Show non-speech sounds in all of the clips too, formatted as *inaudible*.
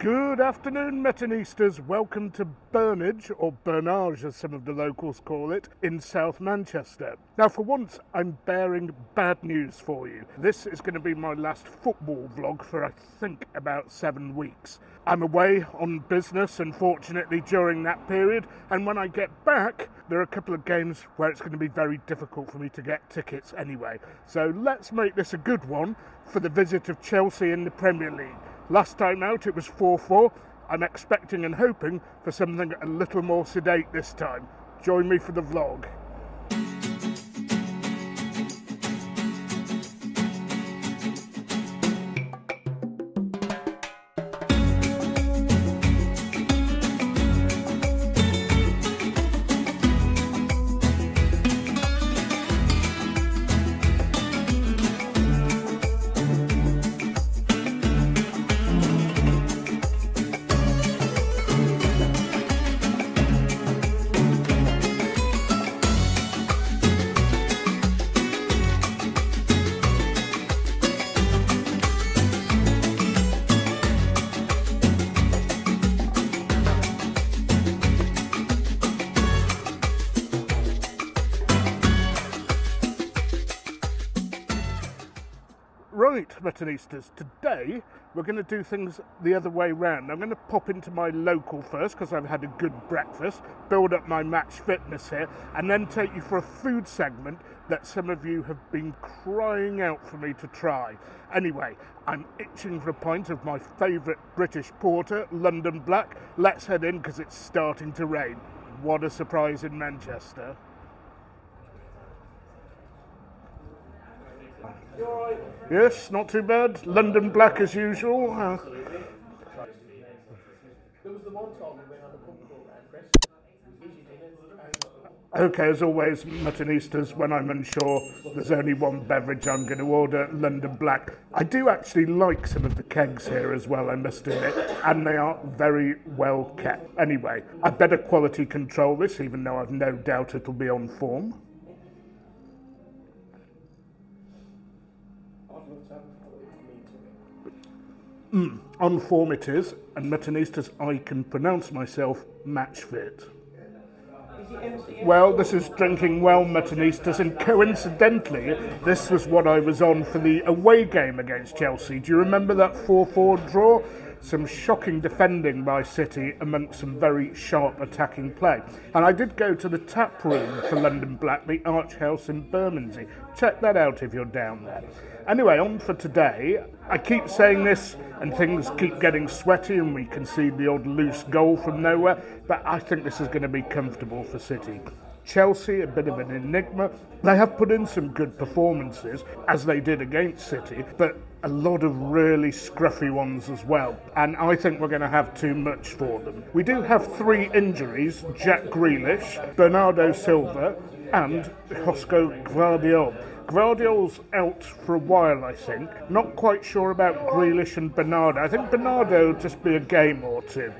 Good afternoon, Muttonistas. Welcome to Burnage, or Burnage as some of the locals call it, in South Manchester. Now, for once, I'm bearing bad news for you. This is going to be my last football vlog for, I think, about seven weeks. I'm away on business, unfortunately, during that period, and when I get back, there are a couple of games where it's going to be very difficult for me to get tickets anyway. So let's make this a good one for the visit of Chelsea in the Premier League. Last time out it was 4 4. I'm expecting and hoping for something a little more sedate this time. Join me for the vlog. Right, Muttonistas, today we're going to do things the other way round. I'm going to pop into my local first because I've had a good breakfast, build up my match fitness here, and then take you for a food segment that some of you have been crying out for me to try. Anyway, I'm itching for a pint of my favourite British porter, London Black. Let's head in because it's starting to rain. What a surprise in Manchester. Yes, not too bad. London black as usual. Uh, okay, as always, Muttonistas, when I'm unsure, there's only one beverage I'm going to order London black. I do actually like some of the kegs here as well, I must admit, and they are very well kept. Anyway, I better quality control this, even though I've no doubt it'll be on form. Mm, it. On form it is, and Muttonistas, I can pronounce myself match fit. Well, this is drinking well, Muttonistas, and coincidentally, this was what I was on for the away game against Chelsea. Do you remember that 4 4 draw? Some shocking defending by City amongst some very sharp attacking play. And I did go to the tap room for London Black, the Arch House in Bermondsey. Check that out if you're down there. Anyway, on for today. I keep saying this, and things keep getting sweaty, and we concede the odd loose goal from nowhere, but I think this is going to be comfortable for City. Chelsea, a bit of an enigma. They have put in some good performances, as they did against City, but a lot of really scruffy ones as well. And I think we're going to have too much for them. We do have three injuries Jack Grealish, Bernardo Silva, and Josko Gvardiol. Gvardiol's out for a while, I think. Not quite sure about Grealish and Bernardo. I think Bernardo will just be a game or two.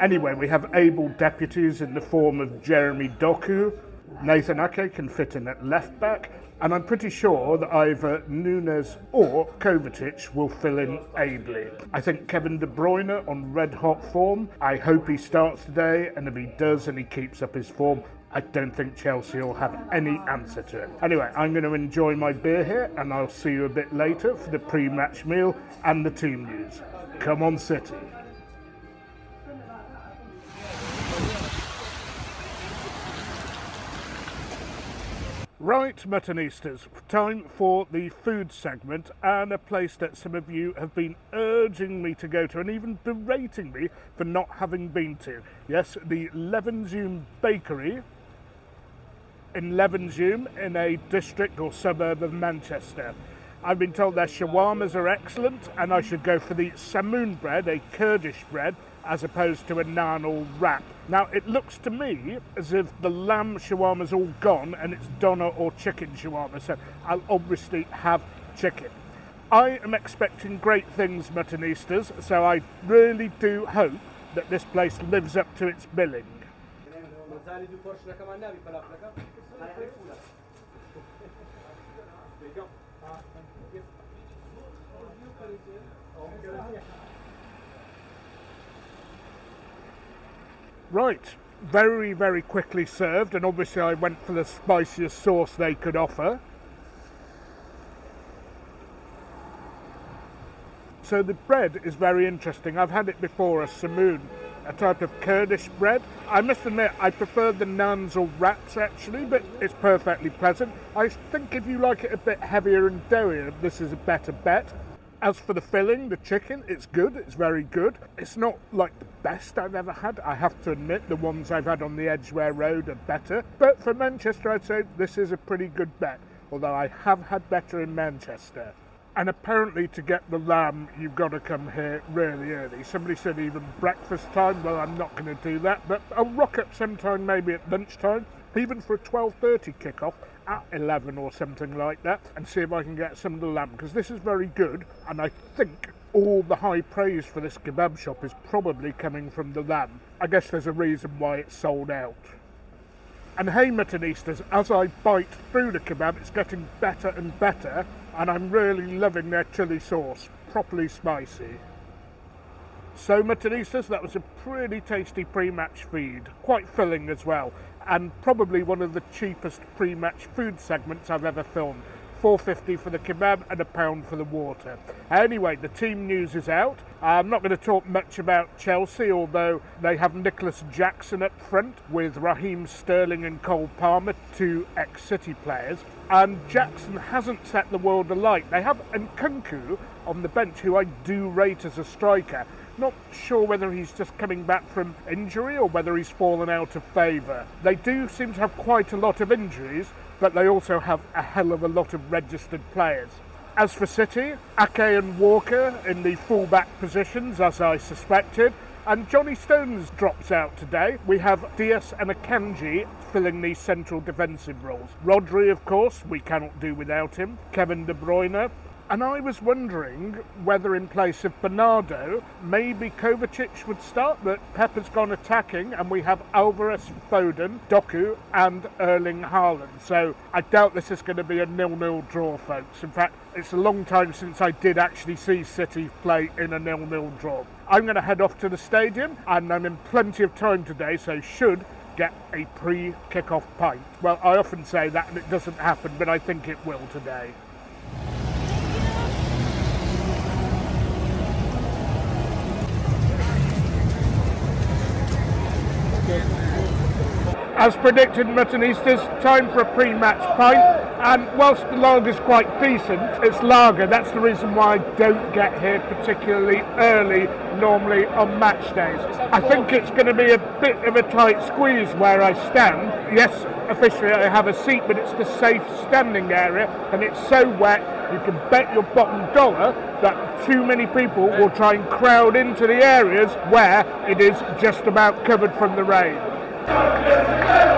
Anyway, we have able deputies in the form of Jeremy Doku. Nathan Ake can fit in at left back, and I'm pretty sure that either Nunes or Kovacic will fill in ably. I think Kevin De Bruyne on red hot form. I hope he starts today, and if he does and he keeps up his form, I don't think Chelsea will have any answer to it. Anyway, I'm going to enjoy my beer here, and I'll see you a bit later for the pre match meal and the team news. Come on, City. Right, Muttonistas, time for the food segment and a place that some of you have been urging me to go to and even berating me for not having been to. Yes, the Levenshulme Bakery in Levenshulme in a district or suburb of Manchester. I've been told their shawarmas are excellent and I should go for the samoon bread, a Kurdish bread, as opposed to a naan or wrap. Now, it looks to me as if the lamb shawarma's all gone and it's doner or chicken shawarma, so I'll obviously have chicken. I am expecting great things, Muttonistas, so I really do hope that this place lives up to its billing. *laughs* Right, very, very quickly served, and obviously I went for the spiciest sauce they could offer. So the bread is very interesting. I've had it before, a samoon, a type of Kurdish bread. I must admit, I prefer the naans or wraps actually, but it's perfectly pleasant. I think if you like it a bit heavier and doughier, this is a better bet. As for the filling, the chicken, it's good, it's very good. It's not like the best I've ever had. I have to admit, the ones I've had on the Edgware Road are better. But for Manchester, I'd say this is a pretty good bet, although I have had better in Manchester. And apparently, to get the lamb, you've got to come here really early. Somebody said even breakfast time. Well, I'm not going to do that, but I'll rock up sometime, maybe at lunchtime, even for a 12:30 kickoff at 11 or something like that, and see if I can get some of the lamb because this is very good. And I think all the high praise for this kebab shop is probably coming from the lamb. I guess there's a reason why it's sold out. And hey, Muttonistas, as I bite through the kebab, it's getting better and better, and I'm really loving their chili sauce, properly spicy. So, Muttonistas, that was a pretty tasty pre-match feed, quite filling as well, and probably one of the cheapest pre-match food segments I've ever filmed. 450 for the kebab and a pound for the water. Anyway, the team news is out. I'm not going to talk much about Chelsea, although they have Nicolas Jackson up front with Raheem Sterling and Cole Palmer, two ex-City players. And Jackson hasn't set the world alight. They have Nkunku on the bench, who I do rate as a striker. Not sure whether he's just coming back from injury or whether he's fallen out of favour. They do seem to have quite a lot of injuries, but they also have a hell of a lot of registered players. As for City, Ake and Walker in the full-back positions, as I suspected, and Johnny Stones drops out today. We have Dias and Akanji filling the central defensive roles. Rodri, of course, we cannot do without him. Kevin De Bruyne, and I was wondering whether, in place of Bernardo, maybe Kovacic would start, but Pep has gone attacking, and we have Alvarez, Foden, Doku, and Erling Haaland. So I doubt this is going to be a nil-nil draw, folks. In fact, it's a long time since I did actually see City play in a nil-nil draw. I'm going to head off to the stadium, and I'm in plenty of time today, so should get a pre-kick-off pint. Well, I often say that, and it doesn't happen, but I think it will today. As predicted, Muttonistas, time for a pre-match pint. And whilst the lager is quite decent, it's lager. That's the reason why I don't get here particularly early, normally on match days. I think it's going to be a bit of a tight squeeze where I stand. Yes, officially I have a seat, but it's the safe standing area, and it's so wet you can bet your bottom dollar that too many people will try and crowd into the areas where it is just about covered from the rain. تكلم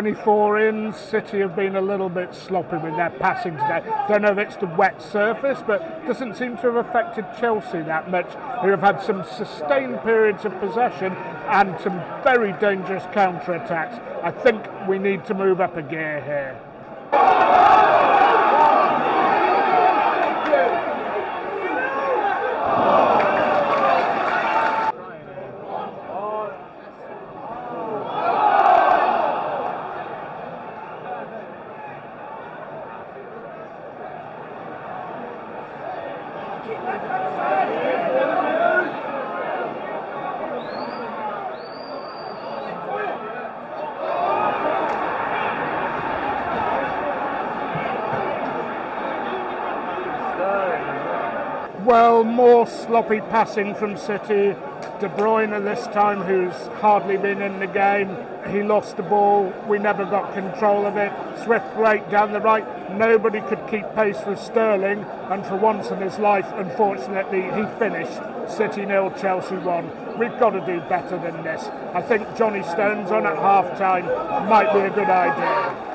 Twenty-four in. City have been a little bit sloppy with their passing today. Don't know if it's the wet surface, but doesn't seem to have affected Chelsea that much, who have had some sustained periods of possession and some very dangerous counter-attacks. I think we need to move up a gear here. Well, more sloppy passing from City. De Bruyne this time, who's hardly been in the game. He lost the ball. We never got control of it. Swift break down the right. Nobody could keep pace with Sterling. And for once in his life, unfortunately, he finished. City nil, Chelsea 1. We've got to do better than this. I think Johnny Stones on at half time might be a good idea.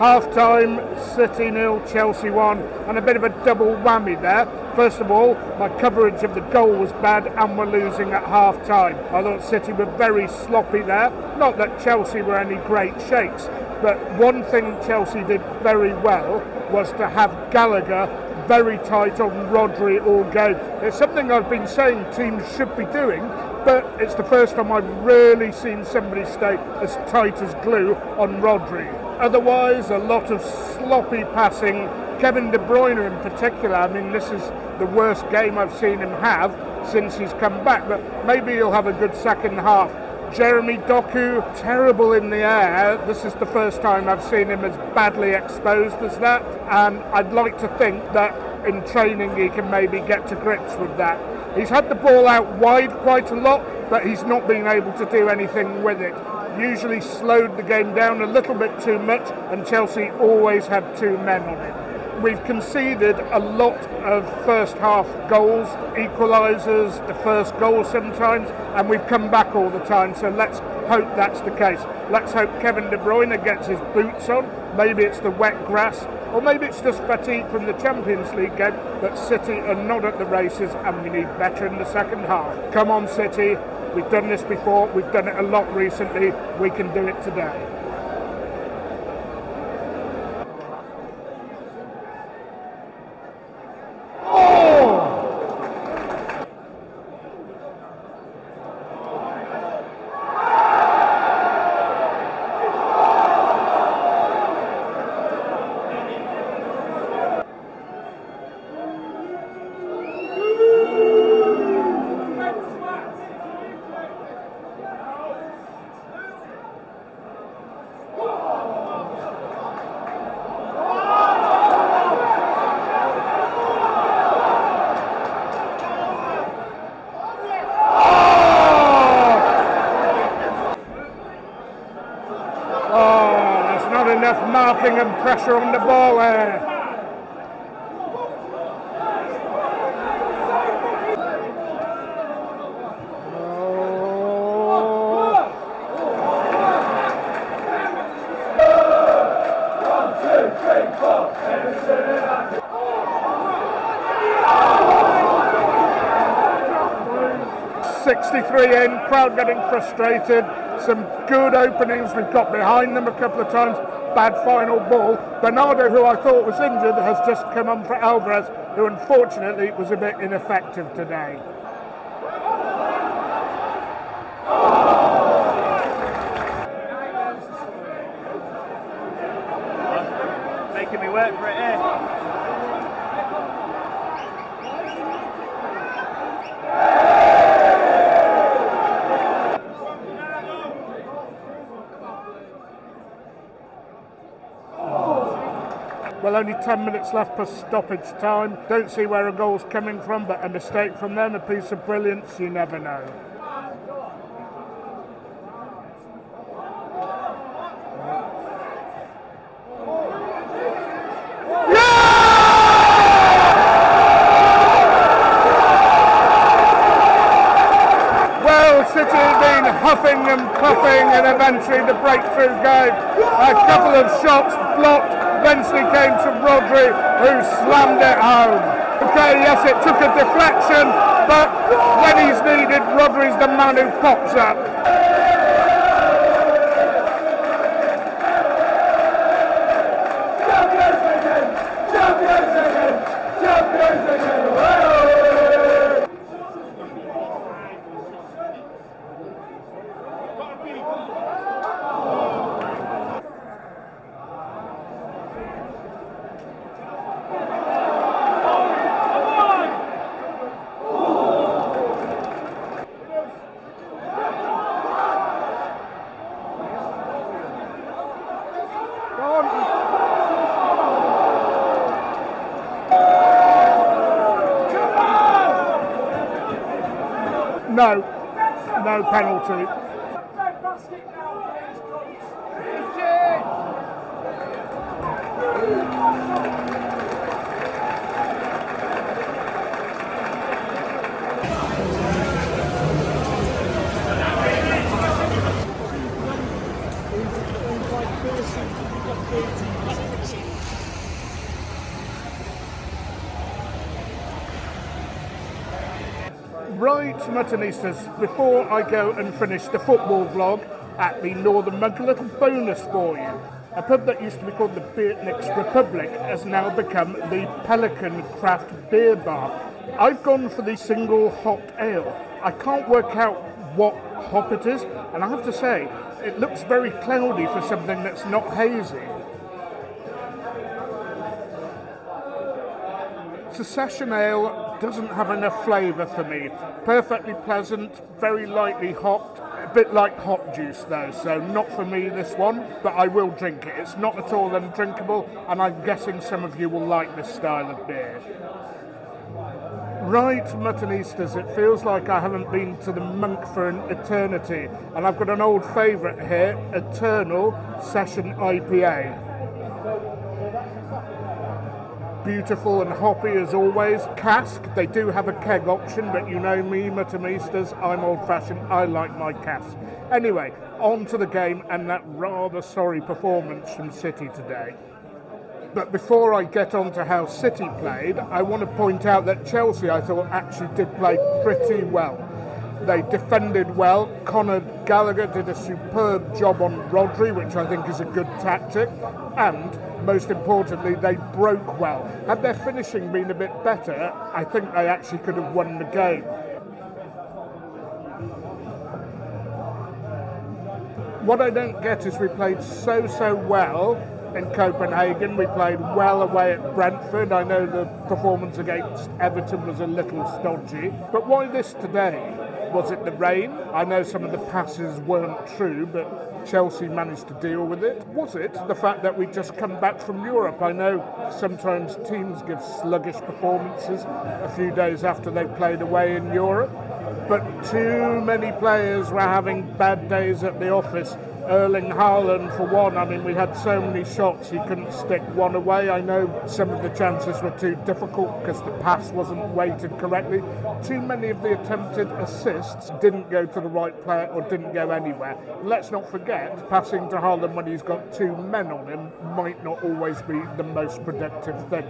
Half time, City nil, Chelsea 1, and a bit of a double whammy there. First of all, my coverage of the goal was bad and we're losing at half time. I thought City were very sloppy there. Not that Chelsea were any great shakes, but one thing Chelsea did very well was to have Gallagher very tight on Rodri all game. It's something I've been saying teams should be doing, but it's the first time I've really seen somebody stay as tight as glue on Rodri. Otherwise, a lot of sloppy passing. Kevin De Bruyne in particular, I mean, this is the worst game I've seen him have since he's come back, but maybe he'll have a good second half. Jeremy Doku, terrible in the air. This is the first time I've seen him as badly exposed as that, and I'd like to think that in training he can maybe get to grips with that. He's had the ball out wide quite a lot, but he's not been able to do anything with it usually slowed the game down a little bit too much, and Chelsea always had two men on it. We've conceded a lot of first half goals, equalisers, the first goal sometimes, and we've come back all the time. So let's hope that's the case. Let's hope Kevin De Bruyne gets his boots on. Maybe it's the wet grass, or maybe it's just fatigue from the Champions League game that City are not at the races and we need better in the second half. Come on, City, We've done this before, we've done it a lot recently, we can do it today. And pressure on the ball there. Sixty-three in, crowd getting frustrated. Some good openings. We've got behind them a couple of times bad final ball. Bernardo, who I thought was injured, has just come on for Alvarez, who unfortunately was a bit ineffective today. Making me work for it here. Well, only 10 minutes left per stoppage time. Don't see where a goal's coming from, but a mistake from them, a piece of brilliance, you never know. Huffing and puffing and eventually the breakthrough game. A couple of shots blocked eventually came to Rodri, who slammed it home. Okay, yes, it took a deflection, but when he's needed, Rodri's the man who pops up. No, no penalty. Right, Muttonistas, before I go and finish the football vlog at the Northern Monk, a little bonus for you. A pub that used to be called the Beatnikz Republic has now become the Pelican Craft Beer Bar. I've gone for the single hop ale. I can't work out what hop it is, and I have to say, it looks very cloudy for something that's not hazy. Secession Ale doesn't have enough flavour for me. Perfectly pleasant, very lightly hopped, a bit like hop juice though, so not for me this one, but I will drink it. It's not at all undrinkable, and I'm guessing some of you will like this style of beer. Right, Muttonistas, it feels like I haven't been to the monk for an eternity, and I've got an old favourite here, Eternal Session IPA beautiful and hoppy as always. Cask, they do have a keg option, but you know me, Muttonistas, I'm old fashioned, I like my cask. Anyway, on to the game and that rather sorry performance from City today. But before I get on to how City played, I want to point out that Chelsea, I thought, actually did play pretty well. They defended well. Conor Gallagher did a superb job on Rodri, which I think is a good tactic. And most importantly, they broke well. Had their finishing been a bit better, I think they actually could have won the game. What I don't get is we played so, so well in Copenhagen. We played well away at Brentford. I know the performance against Everton was a little stodgy. But why this today? Was it the rain? I know some of the passes weren't true, but Chelsea managed to deal with it. Was it the fact that we just come back from Europe? I know sometimes teams give sluggish performances a few days after they've played away in Europe, but too many players were having bad days at the office. Erling Haaland, for one, I mean, we had so many shots, he couldn't stick one away. I know some of the chances were too difficult because the pass wasn't weighted correctly. Too many of the attempted assists didn't go to the right player or didn't go anywhere. Let's not forget, passing to Haaland when he's got two men on him might not always be the most productive thing.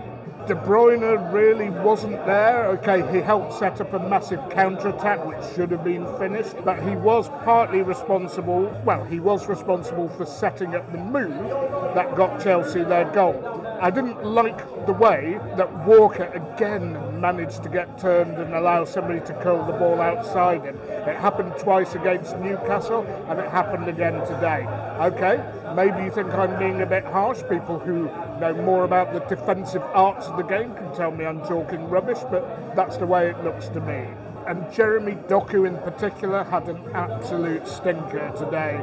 De Bruyne really wasn't there. Okay, he helped set up a massive counter attack which should have been finished, but he was partly responsible. Well, he was responsible for setting up the move that got Chelsea their goal. I didn't like the way that Walker again managed to get turned and allow somebody to curl the ball outside him. It happened twice against Newcastle and it happened again today. Okay, maybe you think I'm being a bit harsh. People who know more about the defensive arts of the game can tell me I'm talking rubbish, but that's the way it looks to me. And Jeremy Doku in particular had an absolute stinker today.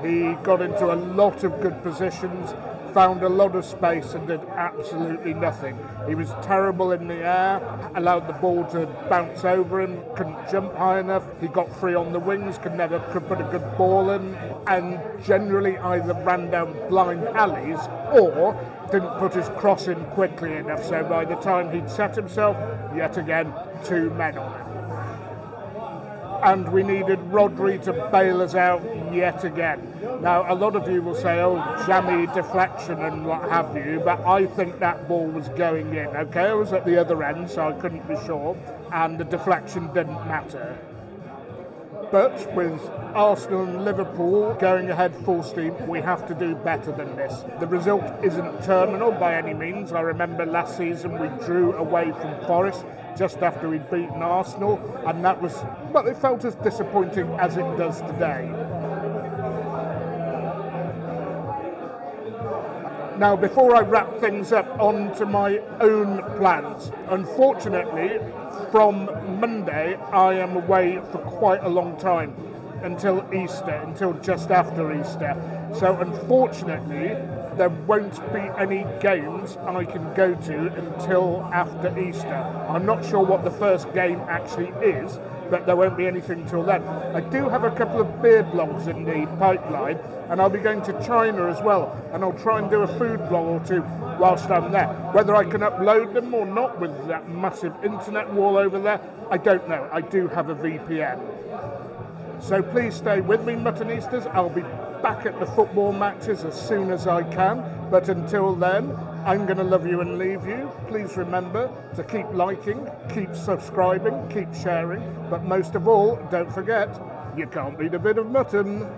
He got into a lot of good positions, found a lot of space and did absolutely nothing. He was terrible in the air, allowed the ball to bounce over him, couldn't jump high enough. He got free on the wings, could never could put a good ball in, and generally either ran down blind alleys or didn't put his cross in quickly enough. So by the time he'd set himself, yet again, two men on him and we needed Rodri to bail us out yet again. Now, a lot of you will say, oh, jammy deflection and what have you, but I think that ball was going in, okay? I was at the other end, so I couldn't be sure, and the deflection didn't matter. But with Arsenal and Liverpool going ahead full steam, we have to do better than this. The result isn't terminal by any means. I remember last season we drew away from Forest just after we'd beaten Arsenal, and that was, but it felt as disappointing as it does today. Now, before I wrap things up, on to my own plans. Unfortunately, from Monday, I am away for quite a long time until Easter, until just after Easter. So, unfortunately, there won't be any games I can go to until after Easter. I'm not sure what the first game actually is, but there won't be anything till then. I do have a couple of beer blogs in the pipeline, and I'll be going to China as well, and I'll try and do a food blog or two whilst I'm there. Whether I can upload them or not with that massive internet wall over there, I don't know. I do have a VPN. So please stay with me, Muttonistas. I'll be back at the football matches as soon as I can. But until then, I'm going to love you and leave you. Please remember to keep liking, keep subscribing, keep sharing. But most of all, don't forget, you can't beat a bit of mutton.